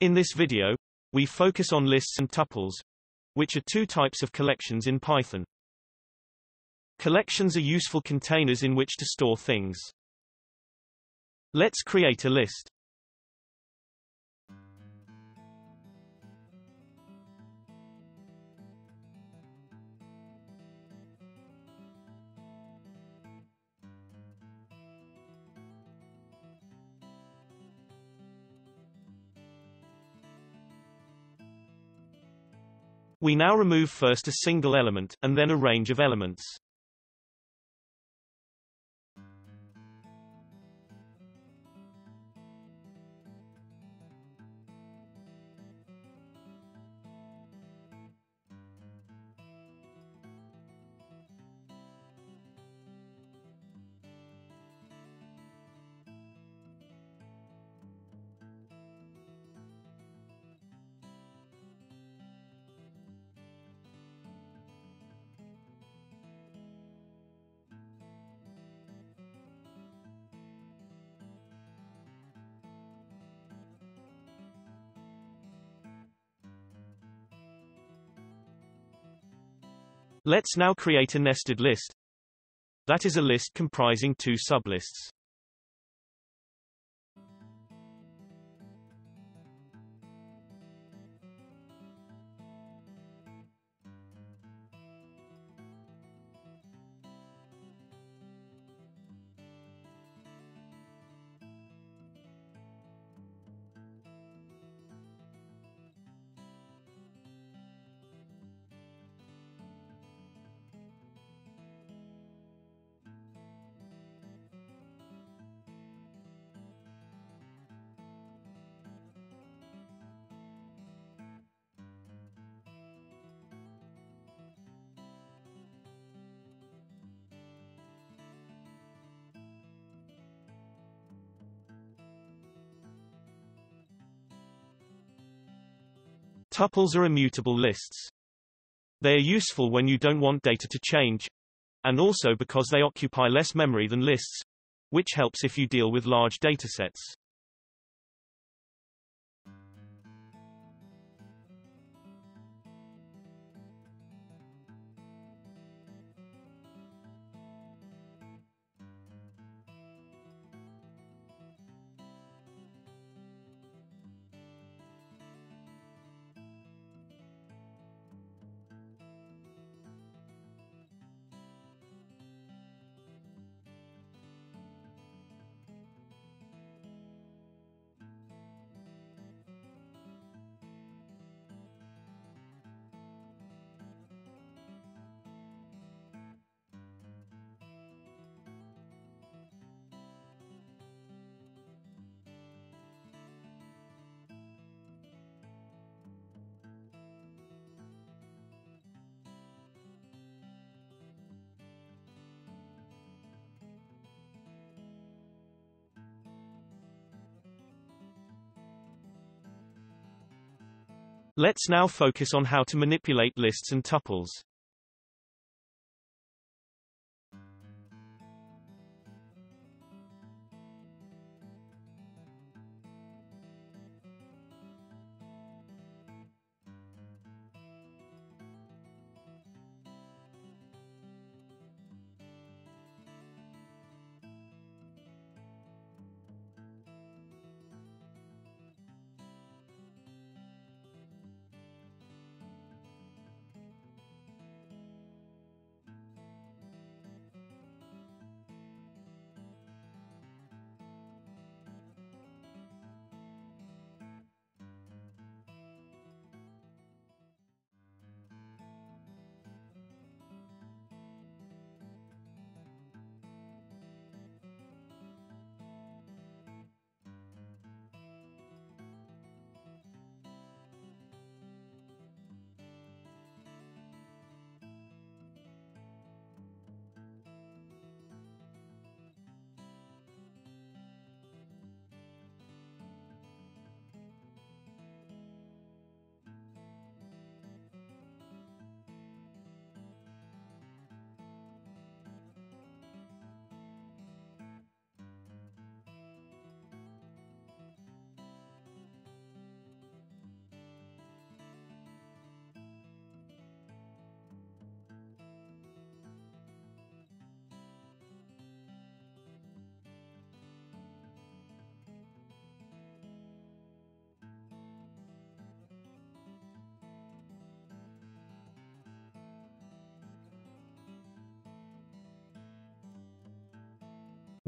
In this video, we focus on lists and tuples, which are two types of collections in Python. Collections are useful containers in which to store things. Let's create a list. We now remove first a single element, and then a range of elements. Let's now create a nested list. That is a list comprising two sublists. Tuples are immutable lists. They are useful when you don't want data to change, and also because they occupy less memory than lists, which helps if you deal with large datasets. Let's now focus on how to manipulate lists and tuples.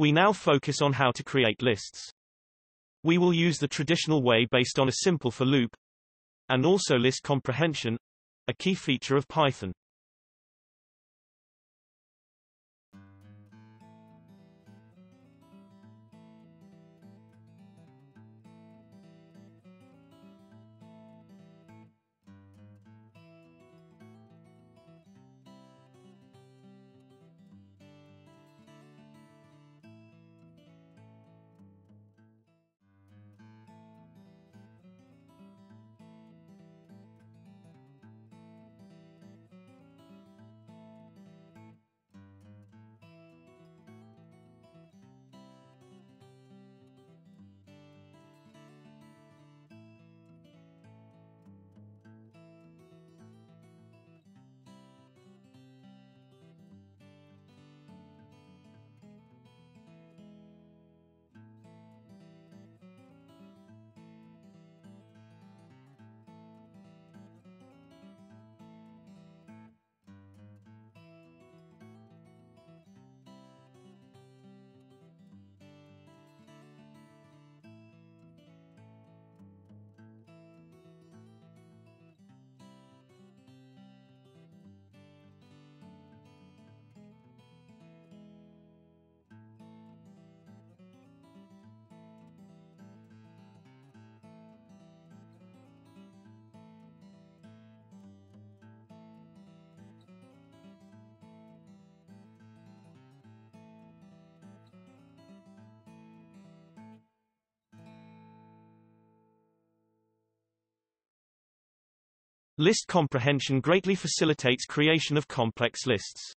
We now focus on how to create lists. We will use the traditional way based on a simple for loop, and also list comprehension, a key feature of Python. List comprehension greatly facilitates creation of complex lists.